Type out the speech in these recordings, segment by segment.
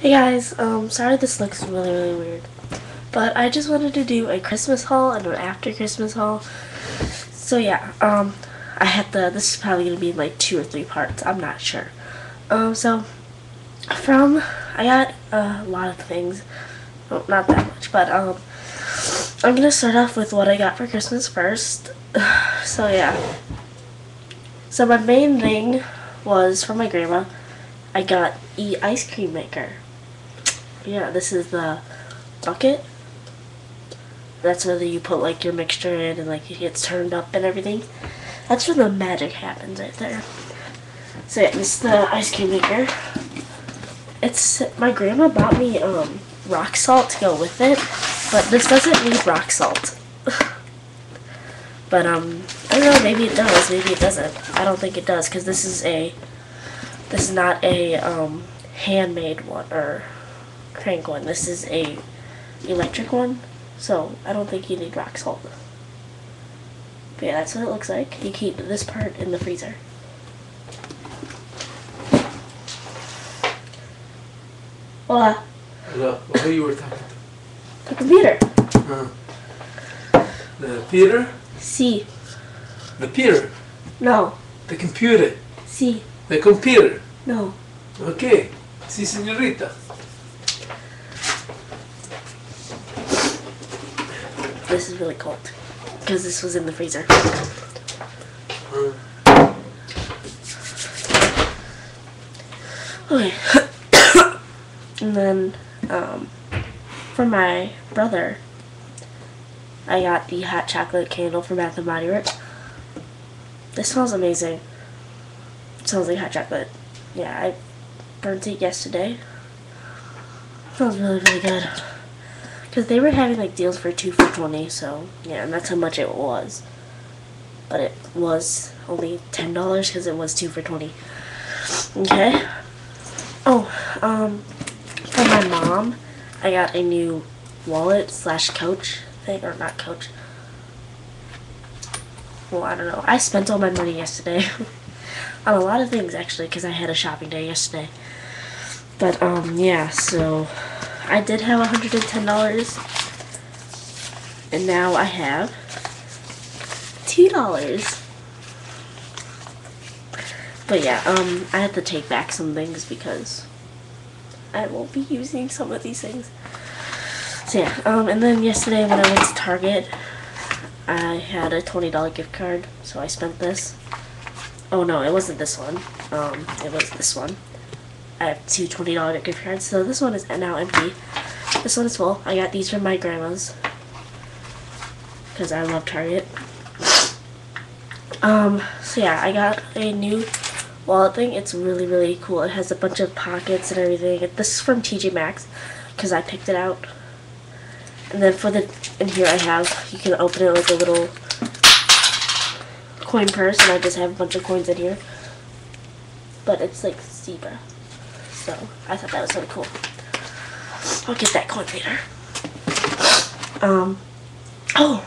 Hey guys, um, sorry this looks really, really weird. But I just wanted to do a Christmas haul and an after Christmas haul. So yeah, um, I had the, this is probably going to be like two or three parts, I'm not sure. Um, so, from, I got a lot of things, well, not that much, but, um, I'm going to start off with what I got for Christmas first. so yeah. So my main thing was from my grandma. I got e ice cream maker yeah, this is the bucket. That's where you put like your mixture in and like it gets turned up and everything. That's where the magic happens right there. So yeah, this is the ice cream maker. It's my grandma bought me um rock salt to go with it, but this doesn't need rock salt. but um, I don't know. Maybe it does. Maybe it doesn't. I don't think it does because this is a this is not a um handmade one or crank one. This is a electric one, so I don't think you need rock salt. But yeah, that's what it looks like. You keep this part in the freezer. Hola. Hello, who you were talking The computer. to? Uh, the Peter? Si. The Peter? No. The computer? Si. The computer? No. Okay. Si, señorita. This is really cold. Because this was in the freezer. Okay. and then, um, for my brother, I got the hot chocolate candle from Bath and Body Works. This smells amazing. It smells like hot chocolate. Yeah, I burnt it yesterday. smells really, really good. Because they were having like deals for 2 for 20, so yeah, and that's how much it was. But it was only $10 because it was 2 for 20. Okay. Oh, um, for my mom, I got a new wallet slash coach thing, or not coach. Well, I don't know. I spent all my money yesterday on a lot of things actually because I had a shopping day yesterday. But um, yeah. So I did have $110, and now I have two dollars. But yeah, um, I had to take back some things because I won't be using some of these things. So yeah, um, and then yesterday when I went to Target, I had a $20 gift card, so I spent this. Oh no, it wasn't this one. Um, it was this one. I have two $20 gift cards, so this one is now empty. This one is full. I got these from my grandma's. Because I love Target. Um, so yeah, I got a new wallet thing. It's really, really cool. It has a bunch of pockets and everything. This is from TJ Maxx because I picked it out. And then for the, in here I have, you can open it like a little coin purse and I just have a bunch of coins in here. But it's like zebra. So I thought that was really cool. I'll get that coin later. Um, oh,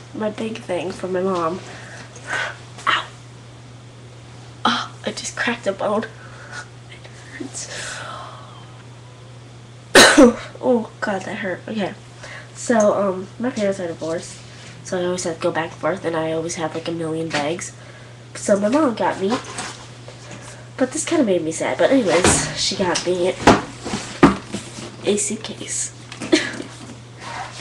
my big thing from my mom. Ow. Oh, I just cracked a bone. It hurts. oh, God, that hurt. Okay. So, um, my parents are divorced. So I always have to go back and forth, and I always have like a million bags. So my mom got me. But this kind of made me sad. But anyways, she got me a suitcase.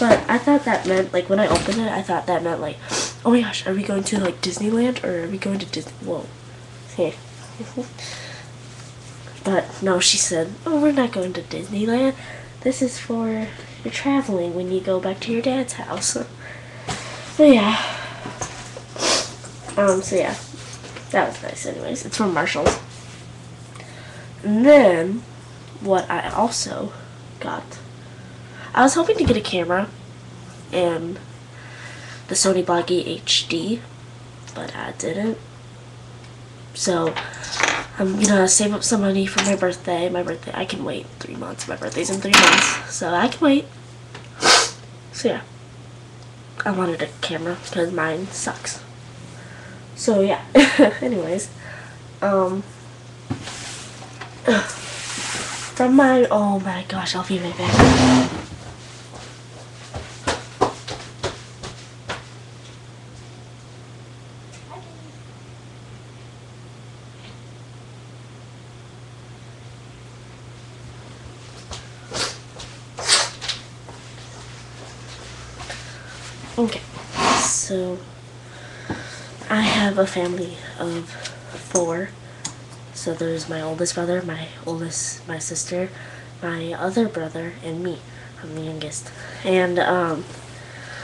but I thought that meant, like, when I opened it, I thought that meant, like, oh my gosh, are we going to, like, Disneyland, or are we going to Disney, whoa. Hey. but, no, she said, oh, we're not going to Disneyland. This is for your traveling when you go back to your dad's house. but, yeah. Um, so, yeah. That was nice anyways. It's from Marshall's. And then, what I also got. I was hoping to get a camera and the Sony Bloggie HD, but I didn't. So I'm gonna save up some money for my birthday. My birthday, I can wait three months. My birthday's in three months, so I can wait. So yeah, I wanted a camera because mine sucks. So yeah, anyways, um, From my, oh my gosh, I'll be right back. Okay, so I have a family of four. So there's my oldest brother, my oldest, my sister, my other brother, and me. I'm the youngest. And um,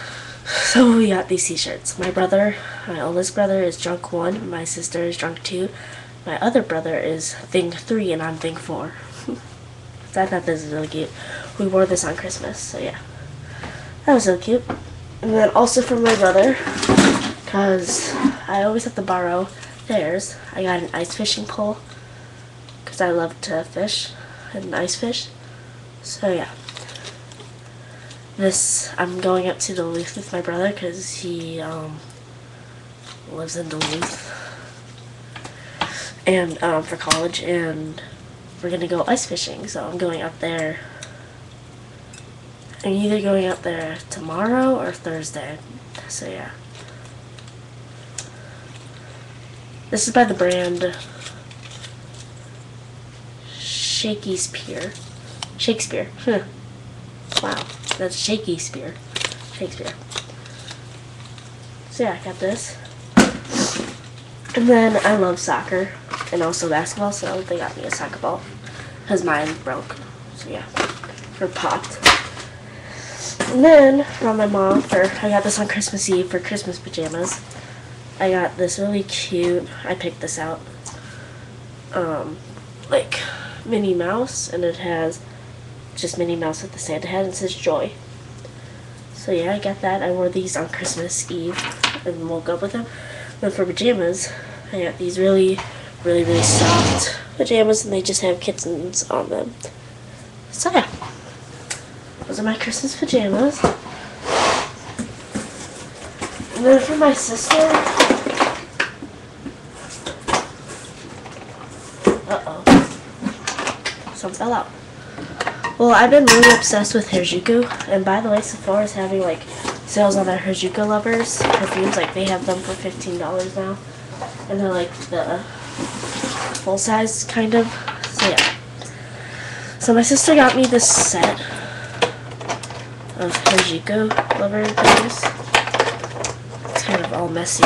so we got these t-shirts. My brother, my oldest brother is drunk one, my sister is drunk two, my other brother is thing three, and I'm thing four. so I thought this was really cute. We wore this on Christmas, so yeah. That was so cute. And then also for my brother, because I always have to borrow theirs, I got an ice fishing pole because I love to fish and ice fish. So yeah. This, I'm going up to Duluth with my brother because he um, lives in Duluth and um, for college and we're going to go ice fishing. So I'm going up there I'm either going up there tomorrow or Thursday. So yeah. This is by the brand Shakespeare. Shakespeare. Huh. Wow. That's Shaky Spear. Shakespeare. So yeah, I got this. And then I love soccer and also basketball, so they got me a soccer ball. Because mine broke. So yeah. Or popped. And then from my mom for I got this on Christmas Eve for Christmas pajamas. I got this really cute. I picked this out. Um, like Minnie Mouse, and it has just Minnie Mouse with the Santa hat and says Joy. So yeah, I got that. I wore these on Christmas Eve and woke up with them. Then for pajamas, I got these really, really, really soft pajamas, and they just have kittens on them. So yeah. Those are my Christmas pajamas. And then for my sister. Fell out. Well, I've been really obsessed with Harajuku. And by the way, Sephora is having like sales on their Harajuku lovers perfumes. Like they have them for $15 now. And they're like the full size kind of. So yeah. So my sister got me this set of Harajuku lover things. It's kind of all messy.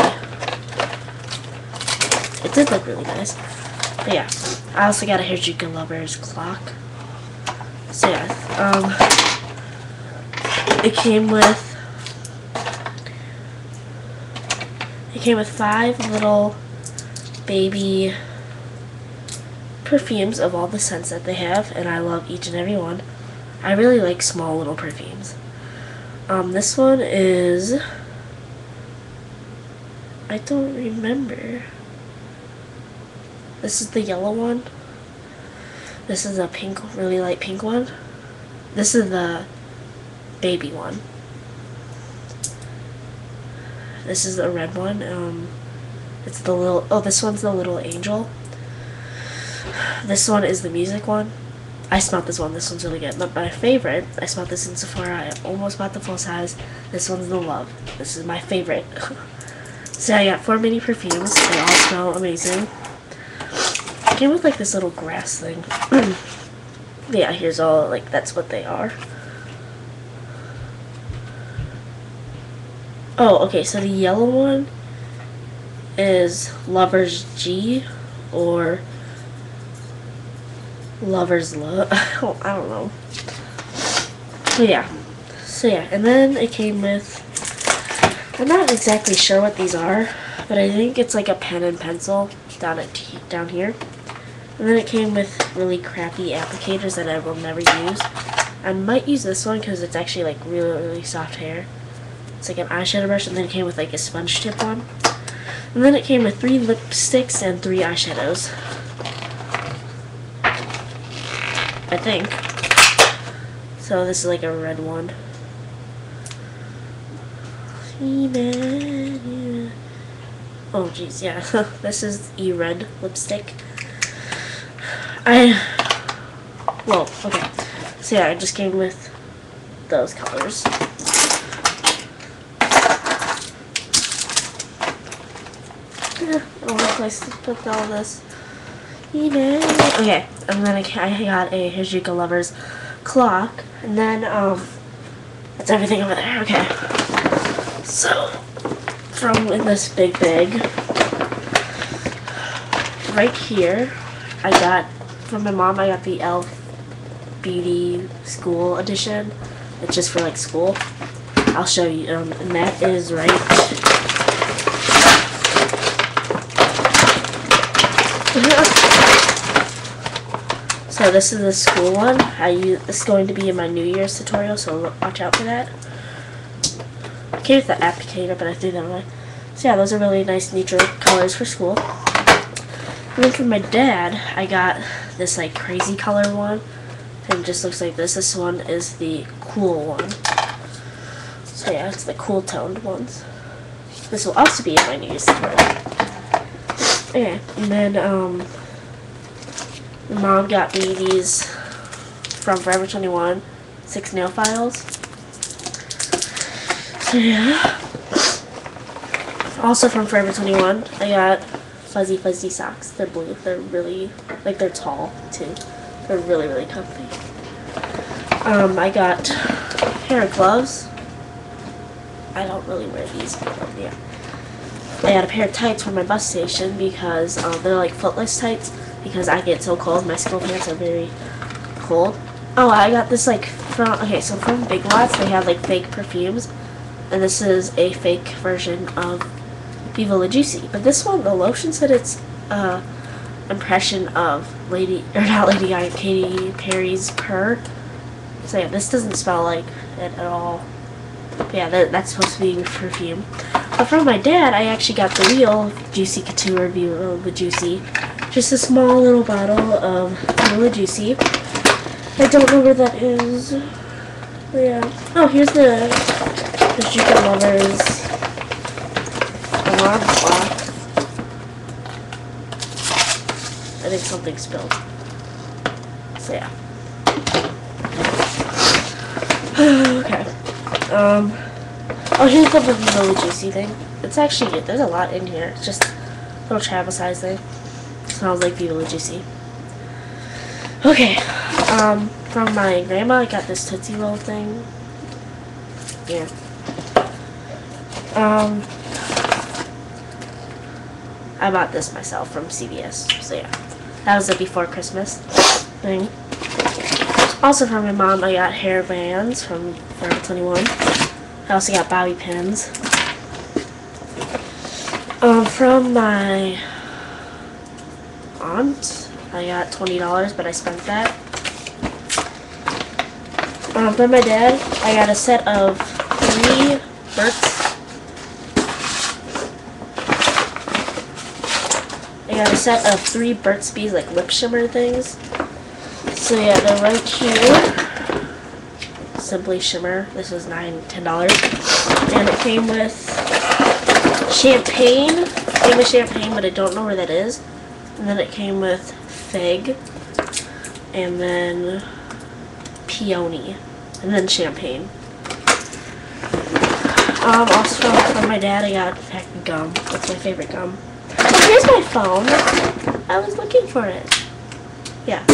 It did look really nice. But yeah, I also got a Harajuku Lovers clock. So yeah, um, it came with it came with five little baby perfumes of all the scents that they have, and I love each and every one. I really like small little perfumes. Um, this one is, I don't remember. This is the yellow one. This is a pink, really light pink one. This is the baby one. This is the red one. Um, it's the little, oh, this one's the little angel. This one is the music one. I smelled this one. This one's really good. But my favorite, I smelled this in Sephora. I almost bought the full size. This one's the Love. This is my favorite. so I got four mini perfumes. They all smell amazing. Came with like this little grass thing. yeah, here's all, like, that's what they are. Oh, okay, so the yellow one is Lover's G or Lover's Love. I don't know. But yeah. So yeah, and then it came with, I'm not exactly sure what these are, but I think it's like a pen and pencil down at down here. And then it came with really crappy applicators that I will never use. I might use this one because it's actually like really, really soft hair. It's like an eyeshadow brush, and then it came with like a sponge tip one. And then it came with three lipsticks and three eyeshadows. I think. So this is like a red one. Oh jeez, yeah. this is e red lipstick. I Well, okay. So yeah, I just came with those colors. Yeah, I to put all this. Okay, and then I got a Harajuku Lovers clock, and then um, that's everything over there. Okay. So, from this big bag, right here, I got from my mom. I got the Elf Beauty School edition. It's just for like school. I'll show you, um, and that is right. So this is the school one. I use, is going to be in my New Year's tutorial, so watch out for that. I came with the applicator, but I threw that away. So yeah, those are really nice neutral colors for school. And then for my dad, I got this like crazy color one. And it just looks like this. This one is the cool one. So yeah, it's the cool toned ones. This will also be in my New Year's tutorial. Okay, and then um, mom got me these from Forever 21, six nail files. So yeah. Also from Forever 21, I got fuzzy fuzzy socks. They're blue. They're really like they're tall too. They're really really comfy. Um, I got a pair of gloves. I don't really wear these, but yeah. I had a pair of tights for my bus station because um, they're like footless tights because I get so cold. My school pants are very cold. Oh, I got this like from okay, so from Big Lots they have like fake perfumes, and this is a fake version of Viva La Juicy. But this one, the lotion said it's uh impression of Lady or not Lady Gaga, Katy Perry's Purr. So yeah, this doesn't smell like it at all. But yeah, that, that's supposed to be perfume. But from my dad, I actually got the real Juicy Couture Viva La Juicy. Just a small little bottle of Viva La Juicy. I don't know where that is. Yeah. Oh, here's the the Juka Lovers clock. I think something spilled. So yeah. okay. Um. Oh, here's the Viva Juicy thing. It's actually good. there's a lot in here. It's just a little travel size thing. smells like Viva Juicy. Okay. Um. From my grandma, I got this Tootsie Roll thing. Yeah. Um. I bought this myself from CVS. So yeah, that was a before Christmas thing. Also from my mom, I got hair bands from Forever 21. I also got bobby pins. Um, from my aunt, I got $20, but I spent that. Um, from my dad, I got a set of three Burt's I got a set of three Burt's Bees like lip shimmer things. So yeah, they're right here. Simply Shimmer. This was nine, ten dollars. And it came with champagne. It came with champagne, but I don't know where that is. And then it came with fig. And then peony. And then champagne. Um, also from my dad, I got gum. That's my favorite gum. Here's my phone. I was looking for it. Yeah.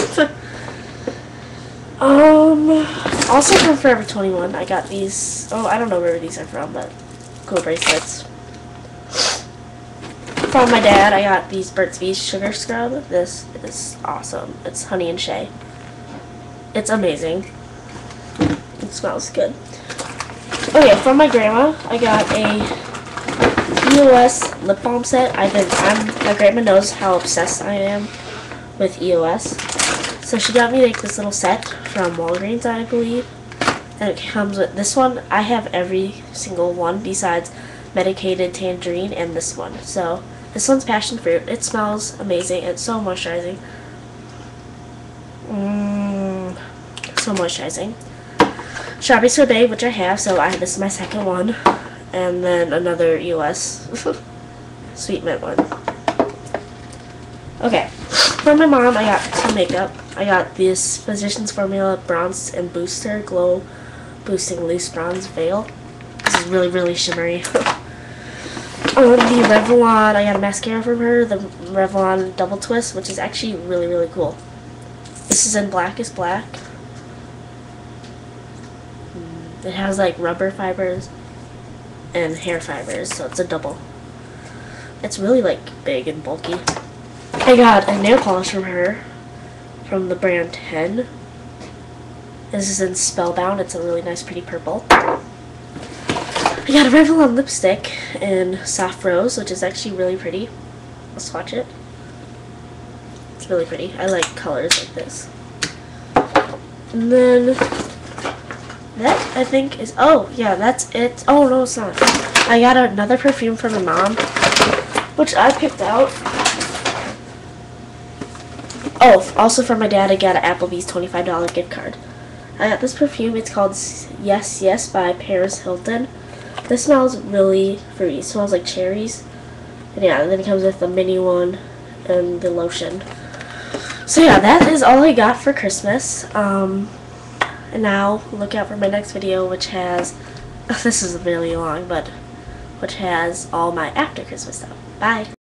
um, also from Forever 21, I got these. Oh, I don't know where these are from, but cool bracelets. From my dad, I got these Burt's Bees Sugar Scrub. This is awesome. It's honey and shea. It's amazing. It smells good. Okay, from my grandma, I got a EOS lip balm set. I've been, I'm, my grandma knows how obsessed I am with EOS. So she got me like this little set from Walgreens, I believe. And it comes with this one. I have every single one besides medicated tangerine and this one. So this one's passion fruit. It smells amazing. It's so moisturizing. Mmm, so moisturizing. Strawberry sorbet, which I have, so I this is my second one and then another EOS sweet mint one. Okay. For my mom, I got some makeup. I got this Physicians Formula Bronze and Booster Glow Boosting Loose Bronze Veil. This is really, really shimmery. um, the Revlon, I got a mascara from her, the Revlon Double Twist, which is actually really, really cool. This is in Black is Black. Mm, It has like rubber fibers and hair fibers, so it's a double. It's really like big and bulky. I got a nail polish from her from the brand 10. This is in Spellbound. It's a really nice, pretty purple. I got a Revlon lipstick in Soft Rose, which is actually really pretty. Let's swatch it. It's really pretty. I like colors like this. And then that I think is oh yeah that's it. Oh no it's not. I got another perfume from my mom, which I picked out. Oh, also from my dad, I got an Applebee's $25 gift card. I got this perfume. It's called Yes Yes by Paris Hilton. This smells really fruity. It smells like cherries. And yeah, and then it comes with the mini one and the lotion. So yeah, that is all I got for Christmas. Um, and now look out for my next video, which has this is really long, but which has all my after Christmas stuff. Bye.